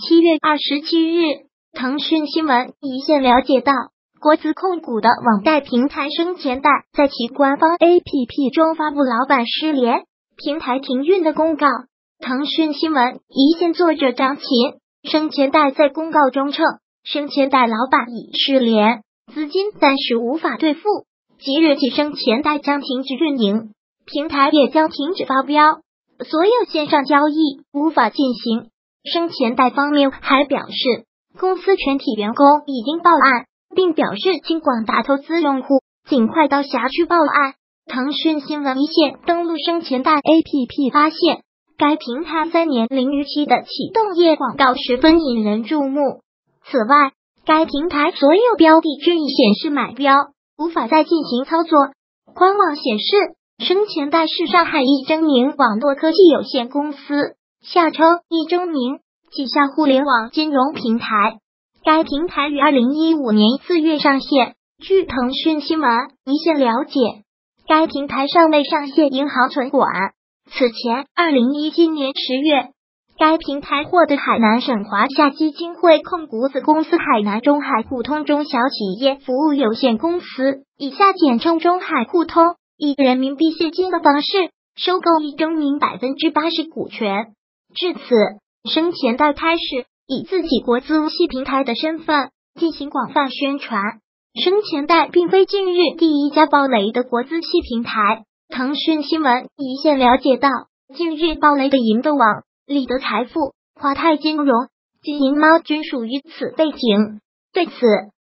七月二十七日，腾讯新闻一线了解到，国资控股的网贷平台生钱贷在其官方 APP 中发布老板失联、平台停运的公告。腾讯新闻一线作者张琴，生钱贷在公告中称，生钱贷老板已失联，资金暂时无法兑付，即日起生钱贷将停止运营，平台也将停止发标，所有线上交易无法进行。生钱贷方面还表示，公司全体员工已经报案，并表示请广大投资用户尽快到辖区报案。腾讯新闻一线登录生钱贷 APP 发现。该平台三年零逾期的启动页广告十分引人注目。此外，该平台所有标的均已显示买标，无法再进行操作。官网显示，生钱贷是上海易铮明网络科技有限公司（下称易中明）旗下互联网金融平台。该平台于二零一五年四月上线。据腾讯新闻一线了解，该平台尚未上线银行存管。此前，二零一七年十月，该平台获得海南省华夏基金会控股子公司海南中海互通中小企业服务有限公司（以下简称中海互通）以人民币现金的方式收购易中明百分之八十股权。至此，生钱贷开始以自己国资系平台的身份进行广泛宣传。生钱贷并非近日第一家爆雷的国资系平台。腾讯新闻一线了解到，近日爆雷的银豆网、立德财富、华泰金融、金银猫均属于此背景。对此，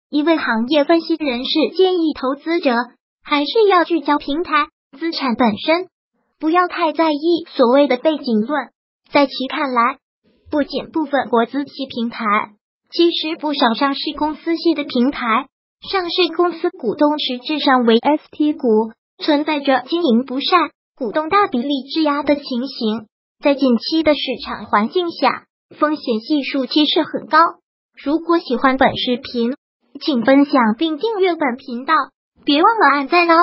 一位行业分析人士建议投资者还是要聚焦平台资产本身，不要太在意所谓的背景论。在其看来，不仅部分国资系平台，其实不少上市公司系的平台，上市公司股东实质上为 ST 股。存在着经营不善、股东大比例质押的情形，在近期的市场环境下，风险系数其实很高。如果喜欢本视频，请分享并订阅本频道，别忘了按赞哦。